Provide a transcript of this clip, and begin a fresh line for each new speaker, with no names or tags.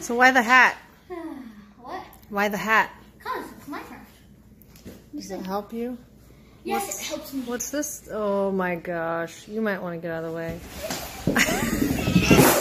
So why the hat?
what?
Why the hat?
Cause it's my turn.
Does it help you?
Yes, it helps me.
What's this? Oh my gosh. You might want to get out of the way.